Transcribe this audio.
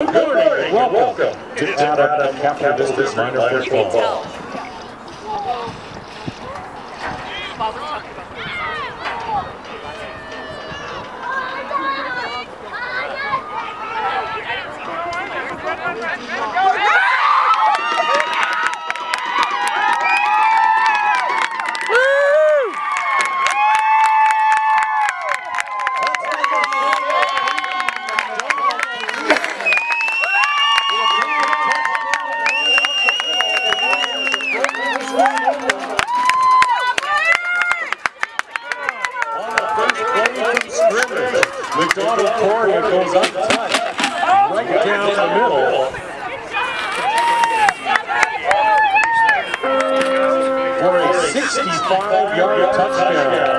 Good morning. Welcome to Adam Capital District Minor Football. Bob McDonald Poirier goes untouched, right down the middle. For a 65-yard touchdown.